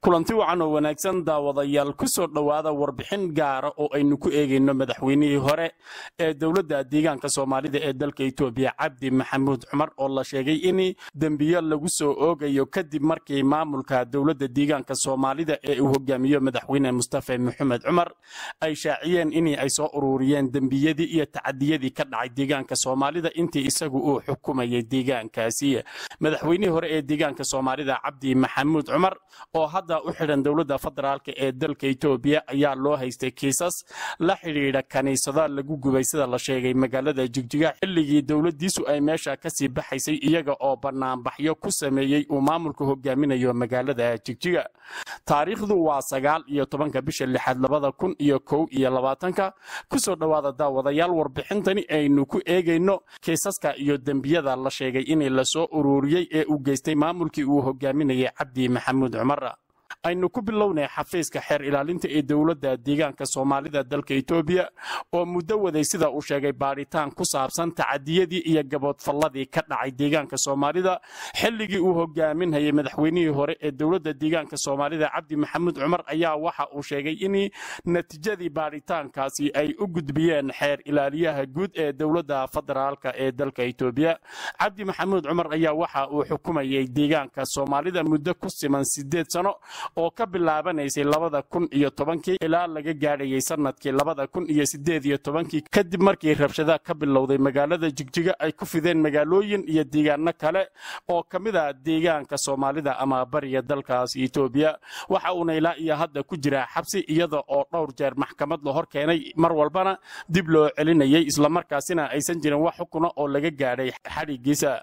kulanti wacan oo wanaagsan daawadayaal ku soo dhowaada warbixin gaara oo aynu ku eegayno madaxweynihii hore ee dowladda deegaanka soomaalida ee dalka etoobiya cabdi maxamuud cumar oo la sheegay in dembiyo lagu soo oogayo kadib markii maamulka dowladda deegaanka soomaalida ee uu hogaamiyo madaxweyne mustafa maxamed cumar ay shaaciyeen in ay soo ururiyeen dembiyadii iyo tacadiyadii ka dhacay deegaanka soomaalida intii isagu uu xukumayay deegaankaasi. Madaxweynihii hore ee deegaanka soomaalida cabdi maxamuud cumar oo hadda u xidhan dowladda federaalka ee dalka etoobiya ayaa loo haystay kiisas la xidhiidha kaniisada lagu gubay sida la sheegay magaalada jigjiga xilligii dowladdiisu ay meesha ka sii baxaysay iyaga oo banaanbaxyo ku sameeyey uu maamulka hogaaminayo magaalada jigjiga. Taariikhdu waa sagaal iyo tobanka bisha lixaad labada kun iyo kow iyo labaatanka. Kusoo dhowaada daawadayaal warbixintani aynu ku eegayno kiisaska iyo dembiyada la sheegay in la soo ururiyey ee uu geystay maamulkii uu hogaaminayay cabdi maxamuud cumar aynu ku bilownay xafiiska xeer ilaalinta ee dowladda deegaanka soomaalida dalka etoobiya oo muddo waday sida uu sheegay baadhitaan ku saabsan tacadiyadii iyo gaboodfalladii ka dhacay deegaanka soomaalida. Xilligii uu hogaaminhayay madaxweynihii hore ee dowladda deegaanka soomaalida cabdi maxamuud cumar ayaa waxa uu sheegay in natiijadii baadhitaankaasi ay u gudbiyeen xeer ilaaliyaha guud ee dowladda federaalka ee dalka etoobiya cabdi maxamuud cumar ayaa waxa uu xukumayay deegaanka soomaalida muddo ku siman sideed sano oo ka bilaabanaysay labada kun iyo tobankii ilaa laga gaadhayay sannadkii labada kun iyo sideed iyo tobankii. Kadib markii rabshada ka bilowday magaalada jigjiga ay ku fideen magaalooyin iyo deegaano kale oo ka mid a deegaanka soomaalida ama bariga dalkaas etoobiya waxa uuna ilaa iyo hadda ku jiraa xabsi iyada oo dhowr jeer maxkamad la hor keenay. Mar walbana dib loo celinayay islamarkaasina aysan jirin wax xukuna oo laga gaadhay xadhigiisa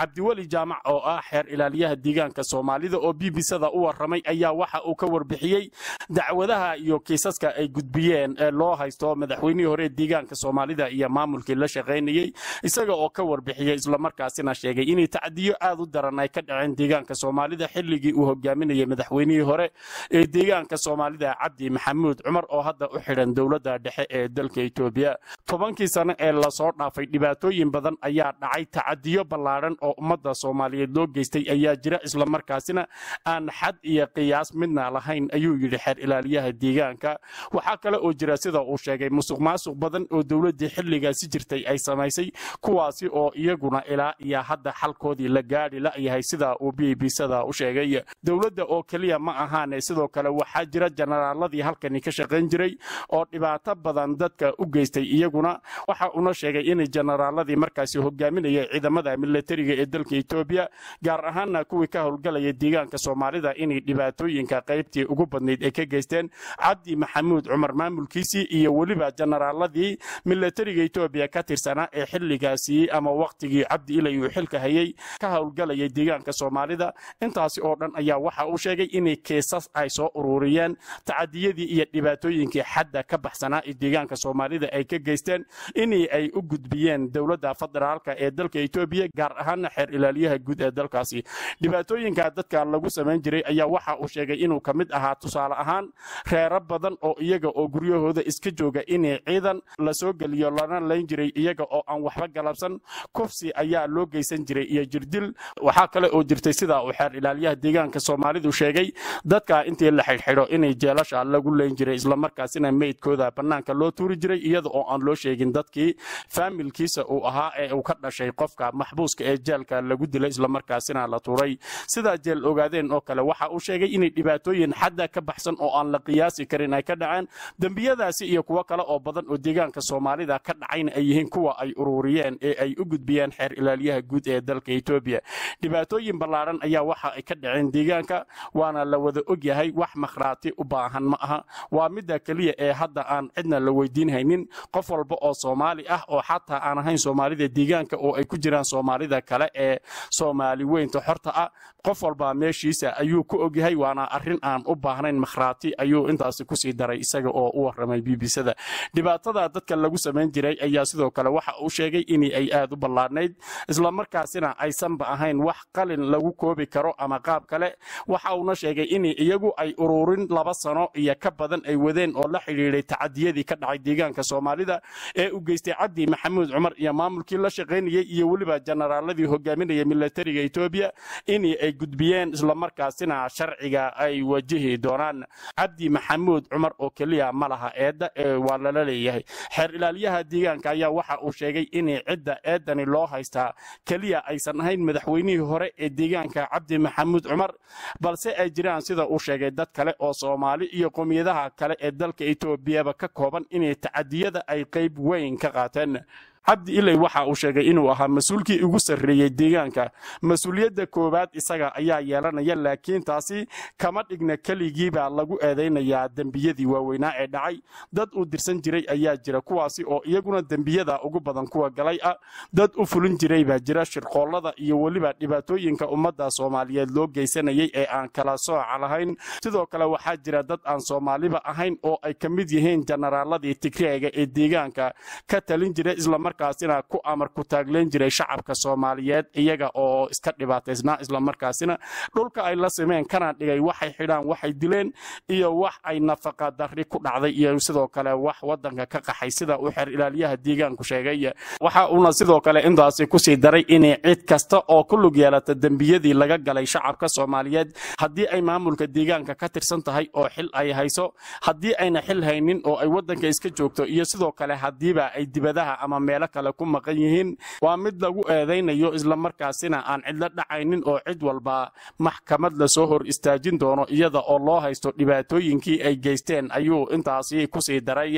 cabdiweli jaamac oo ah xeer ilaaliyaha deegaanka soomaalida oo b b sada u warramay ayaa waxa uu ka warbixiyey dacwadaha iyo kiisaska ay gudbiyeen ee loo haysto madaxweynihii hore deegaanka soomaalida iyo maamulkii la shaqaynayey isaga oo ka warbixiyey islamarkaasina sheegay inay tacdiyo aad u daran ay ka dhaceen deegaanka soomaalida xilligii uu hogaaminayay madaxweynihii hore ee deegaanka soomaalida cabdi maxamuud cumar oo hadda u xidhan dowladda dhexe ee dalka etoobiya tobankii sano ee la soo dhaafay dhibaatooyin badan ayaa dhacay tacadiyo ballaadhan oo ummadda soomaaliyeed loo geystay ayaa jira islamarkaasina aan xad iyo qiyaas midna lahayn ayuu yidhi xeer ilaaliyaha deegaanka. Waxaa kale oo jira sida uu sheegay musuq maasuq badan oo dowladdii xilligaasi jirtay ay samaysay kuwaasi oo iyaguna ilaa iyo hadda xalkoodii la gaadhi la'yahay sida uu b b sada u sheegay. Dowladda oo keliya ma ahaane sidoo kale waxaa jira jenaraaladii halkani ka shaqayn jiray oo dhibaato badan dadka u geystay iyaguna waxa uuna sheegay in jenaraaladii markaasi hogaaminayay ciidamada milatariga ee dalka etoobiya gaar ahaanna kuwii ka howlgalaya deegaanka soomaalida inay dhibaatooyinka qaybtii ugu badnayd ay ka geysteen cabdi maxamuud cumar maamulkiisii iyo weliba jenaraaladii milatariga etoobiya ka tirsanaa ee xilligaasi ama wakhtigii cabdi ilay uu xilka hayay ka howlgalayay deegaanka soomaalida. Intaasi oo dhan ayaa waxa uu sheegay inay keesas ay soo ururiyeen tacadiyadii iyo dhibaatooyinkii xadda ka baxsanaa ee deegaanka soomaalida ay ka geysteen inay ay u gudbiyeen dowladda federaalka ee dalka etoobiya gaar ahaan xeer ilaaliyaha guud ee dalkaasi. Dhibaatooyinka dadka lagu samayn jiray ayaa waxa uu sheegay inuu ka mid ahaa tusaale ahaan reero badan oo iyaga oo guryahooda iska jooga inay ciidan la soo geliyo lana layn jiray iyaga oo aan waxba galabsan. Kufsi ayaa loo geysan jiray iyo jirdil. Waxaa kale oo jirtay sida uu xeer ilaaliyaha deegaanka soomaalidu sheegay dadka intii la xidhxidho inay jeelasha lagu layn jiray islamarkaasina meydkooda bannaanka loo tuuri jiray iyada oo aan loo sheegin dadkii. Faamilkiisa uu ahaa ee uu ka dhashay qofka maxbuuska ee jeelka lagu dilay islamarkaasina la tuuray. Sidaa jeel ogaadeen oo kale waxa uu sheegay inay dhibaatooyin xadda ka baxsan oo aan la qiyaasi karin ay ka dhaceen dembiyadaasi iyo kuwo kale oo badan oo deegaanka soomaalida ka dhacayna ay yihiin kuwa ay ururiyeen ee ay u gudbiyeen xeer ilaaliyaha guud ee dalka etoobiya dhibaatooyin ballaadhan ayaa waxa ay ka dhaceen deegaanka waana la wada ogyahay wax makhraati u baahan ma aha. Waa midda keliya ee hadda aan cidna la weydiinhaynin qof walba oo soomaali ah oo xataa aan ahayn soomaalida deegaanka oo ay ku jiraan soomaalida kale ee soomaali weynta xorta ah. Qof walba meeshiisa ayuu ku ogyahay waana arrin aan u baahnayn makhraati ayuu intaasi ku sii daray isaga oo u warramay bbcda dhibaatada dadka lagu samayn jiray ayaa sidoo kale waxa uu sheegay in ay aad u ballaadhnayd islamarkaasina aysanba ahayn wax qalin lagu koobi karo ama qaab kale. Waxa uuna sheegay in iyagu ay ururin laba sano iyo ka badan ay wadeen oo la xidhiidhay tacadiyadii ka dhacay deegaanka soomaalida ee u geystay cabdi maxamuud cumar iyo maamulkii la shaqaynayay iyo weliba jenaraaladii hogaaminaya milatariga etoobiya in ay gudbiyeen islamarkaasina sharciga ay wajihi doonaan. Cabdi maxamuud cumar oo keliya ma laha eedda ee waa lala leeyahay. Xeer ilaaliyaha deegaanka ayaa waxa uu sheegay in cidda eedani loo haystaa. Keliya aysan ahayn madaxweynihii hore ee deegaanka cabdi maxamuud cumar balse ay jiraan sida uu sheegay dad kale oo soomaali iyo qowmiyadaha kale ee dalka etoobiyaba ka kooban inay tacadiyada ay qayb weyn ka qaateen cabdi iley waxa uu sheegay inuu ahaa mas'uulkii ugu sarreeyey deegaanka. Mas'uuliyadda koowaad isaga ayaa yeelanaya laakiin taasi kama dhigna keligiibaa lagu eedaynayaa dembiyadii waaweynaa ee dhacay. Dad uu dirsan jiray ayaa jira kuwaasi oo iyaguna dembiyada ugu badan kuwa galay ah dad u fulin jiray baa jira shirqoollada iyo weliba dhibaatooyinka ummadda soomaaliyeed loo geysanayay ee aan kala sooca lahayn. Sidoo kale waxaa jira dad aan soomaaliba ahayn oo ay ka mid yihiin jenaraaladii tigreega ee deegaanka ka talin jiray islamar kaasina ku amar ku taagleen jiray shacabka soomaaliyeed iyaga oo iska dhibaataysnaa islamarkaasina dhulka ay la simeen kana dhigay waxay xidhaan waxay dileen iyo wax ay nafaqa darri ku dhacday iyo sidoo kale wax wadanka ka qaxay sida uu xeer ilaaliyaha deegaanku sheegay. Waxa uuna sidoo kale intaasi ku sii daray inay cid kasta oo ku lug yeelata dembiyadii laga galay shacabka soomaaliyeed. Haddii ay maamulka deegaanka ka tirsan tahay oo xil ay hayso haddii ayna xil haynin oo ay wadanka iska joogto iyo sidoo kale haddiiba ay dibadaha ama meelo kale ku maqan yihiin waa mid lagu eedaynayo islamarkaasina aan cidlo dhacaynin oo cid walba maxkamad la soo hor istaajin doono iyada oo loo haysto dhibaatooyinkii ay geysteen ayuu intaasi ku sii daray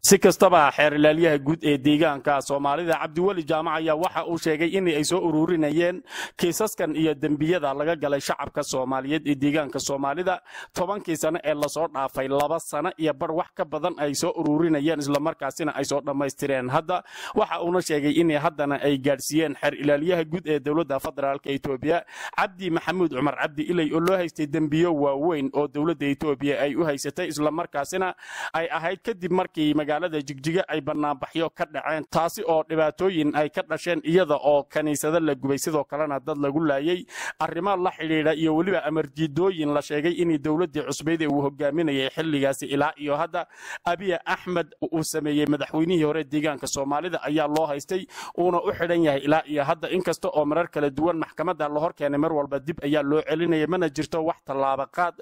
si kastaba xeer ilaalyaha guud ee deegaanka soomaalida cabdiweli jaamac ayaa waxa uu sheegay in ay soo ururinayeen kiisaskan iyo dembiyada laga galay shacabka soomaaliyeed ee deegaanka soomaalida tobankii sano ee la soo dhaafay laba sano iyo bar. Wax ka badan ay soo ururinayeen islamarkaasina ay soo dhammaystireen. Hadda waxa uuna sheegay in haddana ay gaadhsiiyeen xeer ilaalyaha guud ee dowladda federaalka etoobiya cabdi maxamuud cumar. Cabdi iley oo loo haystay dembiyo waaweyn oo dowladda etoobiya ay u haysatay islamarkaasina ay ahayd kadib markii magaalada jigjiga ay banaanbaxyo ka dhaceen taasi oo dhibaatooyin ay ka dhasheen iyada oo kiniisado la gubay. Sidoo kalena dad lagu laayay arrimo la xidhiidha iyo weliba amarjiidooyin la sheegay in dowladdii cusbeyd ee uu hogaaminayay xilligaasi. Ilaa iyo hadda abiya axmed uu sameeyey madaxweynihii hore deegaanka soomaalida ayaa loo haystay uuna u xidhan yahay ilaa iyo hadda. Inkasta oo marar kala duwan maxkamadda la hor keenay mar walba dib ayaa loo celinaya mana jirto wax tallaaba qaad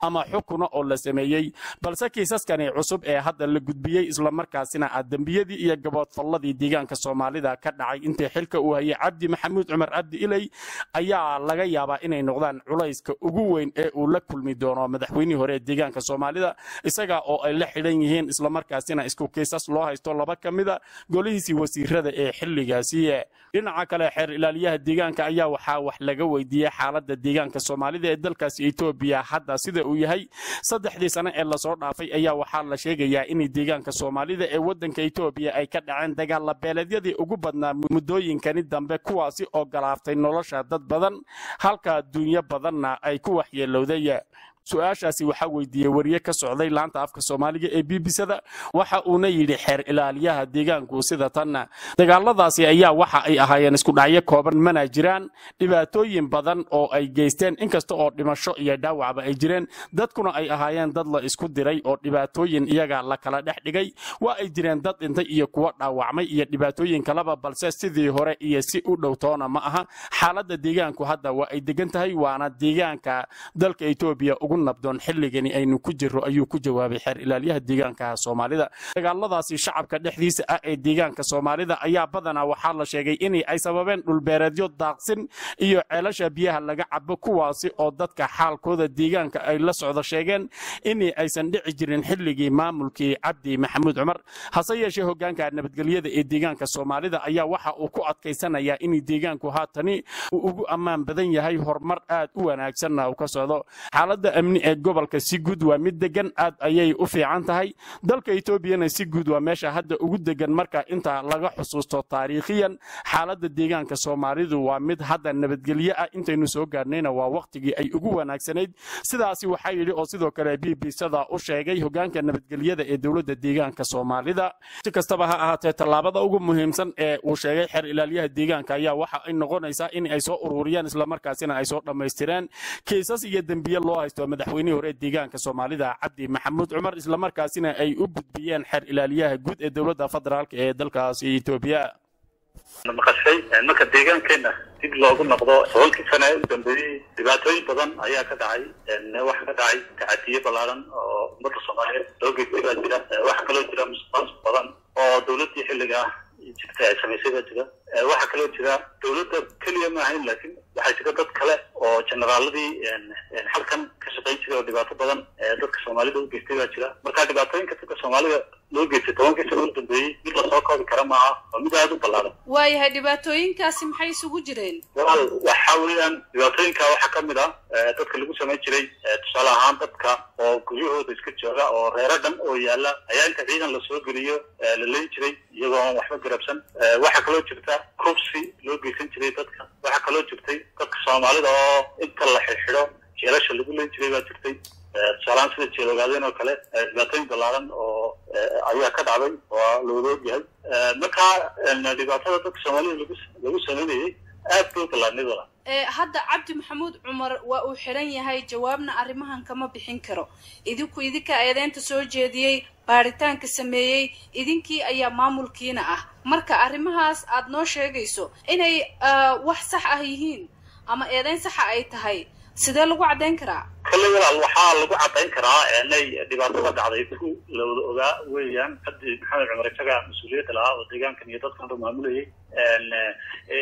ama xukuna oo la sameeyey balse kiisaskani cusub ee hadda la gudbiyey islamarkaasina ah dembiyadii iyo gaboodfalladii deegaanka soomaalida ka dhacay intii xilka uu hayay cabdi maxamuud cumar cabdi iley ayaa laga yaabaa inay noqdaan culayska ugu weyn ee uu la kulmi doono madaxweynihii hore ee deegaanka soomaalida isaga oo ay la xidhan yihiin islamarkaasina isku kiisas loo haysto laba ka mida golihiisii wasiirada ee xilligaasi. Dhinaca kale xeer ilaaliyaha deegaanka ayaa waxaa wax laga weydiiyey xaaladda deegaanka soomaalida ee dalkaasi etoobiya hadda sida uu yahay saddexdii sano ee la soo dhaafay ayaa waxaa la sheegayaa in deegaanka soomaalida ee wadanka etoobiya ay ka dhaceen dagaalla beeleedyadii ugu badnaa muddooyinkani dambe kuwaasi oo galaaftay nolosha dad badan halka dunyo badanna ay ku waxyeelowday su'aashaasi waxaa weydiiyey wariye ka socday laanta afka soomaaliga ee bbcda waxa uuna yidhi xeer ilaaliyaha deegaanku sida tanna dagaaladaasi ayaa waxa ay ahaayeen iskudhacyo kooban mana jiraan. Dhibaatooyin badan oo ay geysteen inkasta oo dhimasho iyo dhaawacba ay jireen. Dadkuna ay ahaayeen dad la isku diray oo dhibaatooyin iyaga la kala dhex dhigay. Waa ay jireen dad dhintay iyo kuwo dhaawacmay iyo dhibaatooyin kaleba balse sidii hore iyo si u dhowtoona ma aha. Xaaladda deegaanku hadda waa ay degan tahay waana deegaanka dalka etoobiya ugu nabdoon xilligani aynu ku jiro ayuu ku jawaabay xeer ilaalyaha deegaanka soomaalida. Dagaaladaasi shacabka dhexdiisa ah ee deegaanka soomaalida ayaa badanaa waxaa la sheegay in ay sababeen dhulbeereedyo daaqsin iyo ceelasha biyaha laga cabo kuwaasi oo dadka xaalkooda deegaanka ay la socdo sheegeen in aysan dhici jirin xilligii maamulkii cabdi maxamuud cumar. Hase yeeshee hogaanka nabadgelyada ee deegaanka soomaalida ayaa waxa uu ku adkaysanayaa in deegaanku haatani uu ugu ammaan badan yahay horumar aad u wanaagsanna uu ka socdo. Xaaladda amni ee gobolka si guud waa mid degan aad ayay u fiican tahay. Dalka etoobiyana si guud waa meesha hadda ugu degan marka inta laga xusuusto taariikhiyan. Xaaladda deegaanka soomaalidu waa mid hadda nabadgelyo ah. Intaynu soo gaadhnayna waa wakhtigii ay ugu wanaagsanayd. Sidaasi waxaa yidhi oo sidoo kale b b sada u sheegay hogaanka nabadgelyada ee dowladda deegaanka soomaalida. Si kastaba ha ahaatee tallaabada ugu muhiimsan ee uu sheegay xeer ilaalyaha deegaanka ayaa waxa ay noqonaysaa in ay soo ururiyaan islamarkaasina ay soo dhammaystireen kiisas iyo dembiye loo haysto madaxweynihii hore deegaanka soomaalida cabdi maxamuud cumar islamarkaasina ay u gudbiyeen xeer ilaaliyaha guud ee dowladda federaalk ee dalkaasi etoobiya maqashay marka deegaankeena dib loogu noqdo tobankii sane u dambeeyey dhibaatooyin badan ayaa ka dhacay waxaa ka dhacay tacadiye ballaaran oo ummadda soomaaliyeed loo geystay baa jira waxaa kaloo jira musuqmaasuq badan oo dawladdii xilliga ah jirta ay samaysay baa jira waxaa kaloo jira dawladda keliya ma ahayn laakiin waxaa jira dad kale oo generaaladii halkan ka shaqayn jiray oo dhibaato badan dadka soomaalida u geystay baa jira. Marka dhibaatooyinka dadka soomaalida loo geystay tobankii sano u dambeeyey mid la soo koobi kara maaha waa mid aada u ballaaran. Waayahay dhibaatooyinkaasi maxay isugu jireen? Walaal waxa weeyaan dhibaatooyinka waxaa ka mid ah dadka lagu samayn jiray tusaale ahaan dadka oo guryahooda iska jooga oo reero dhan oo yaalla ayaa inta ciidan la soo geliyo la leyn jiray iyagoo aan waxba garabsan. Waxaa kaloo jirta kubsi loo geysan jiray dadka. Waxaa kaloo jirtay dadka soomaalida oo inta la xirxidho jeelasha lagu leyn jiray baa jirtay. Tusaalaan sida jeelogaadeen oo kale dhibaatooyin ballaaran oo ayaa ka dhacday waa looda ogyahay marka dhibaatada dadka soomaalida lagu samaynayay aad bay wala hadda cabdi maxamuud cumar waa uu xidhan yahay jawaabna arrimahan kama bixin karo. Idinku idinka eedeynta soo jeediyey baaritaanka sameeyey idinkii ayaa maamulkiina ah. Marka arrimahaas aad noo sheegayso inay wax sax ah yihiin ama eedeyn saxa ay tahay sidee lagu caddayn karaa? Kolley walaal waxaa lagu caddayn karaa inay dhibaatada dhacday ku lawada ogaa weeyaan. Cabdi maxamed cumar isaga mas'uuliyadda lahaa oo deegaankan iyo dadkan maamulayay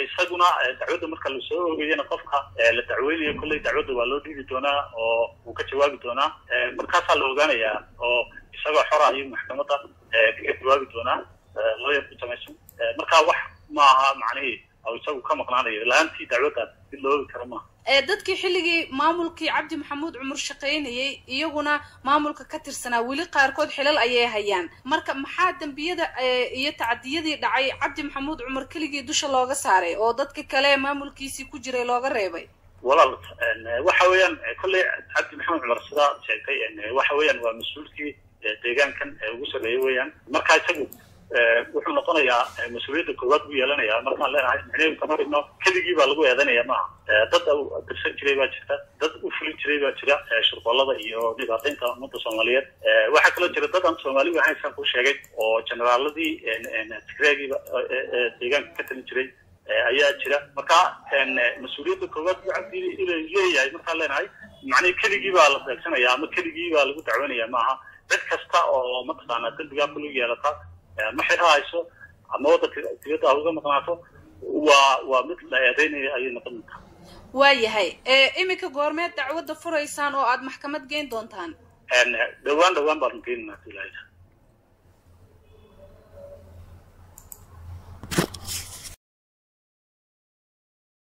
isaguna dacwadda marka la soo ogeyana qofka la dacweynayo kolley dacwadda waa loo dhiibi doonaa oo uu ka jawaabi doonaa. Markaasaa la ogaanayaa oo isagoo xora ayuu maxkamadda kaga jawaabi doonaa looyar ku samaysan marka wax maaha macnihii isagu ka maqnaanayo. La'aantii dacwadda mid la oogi karo maaha dadkii xilligii maamulkii cabdi maxamuud cumar shaqaynayay iyaguna maamulka ka tirsanaa weli qaarkood xilal ayay hayaan. Marka maxaa dembiyada iyo tacadiyadii dhacay cabdi maxamuud cumar keligii dusha looga saaray oo dadka kale maamulkiisii ku jiray looga reebay? Walaal waxa weeyaan kolley cabdi maxamed cumar sidaa sheegtay waxa weeyaan waa mas'uulkii deegaankan ugu sarreeyay weeyaan. Marka isagu wuxuu noqonayaa mas'uuliyadda koowaad buu yeelanayaa. Markaan leenahay micneheedu kama dhigno keligii baa lagu eedanaya maaha dad dirsan jiray baa jirta dad u fulin jiray baa jira shurqollada iyo dhibaataynta ummadda soomaaliyeed. Waxaa kaloo jira dad aan soomaali ahayn saan kuu sheegay oo generaaladii tigreegiiba deegaanka ka talin jiray ayaa jira. Marka mas'uuliyadda koowaad buu cabdi leeyahay markaan leenahay macnihii keligii baa la beegsanaya ama keligii baa lagu dacwanaya maaha cid kasta oo mataqaanaa dembigaa ku yeelata ma xidha hayso? Ama waddanka dibadda ha uga maqnaato waa waa mid la eedeynaya ayay noqon doontaa. Waayahay iminka goormeed dacwadda furaysaan oo aad maxkamad geyn doontaan? Dhowaan dhowaan baanu geeninaa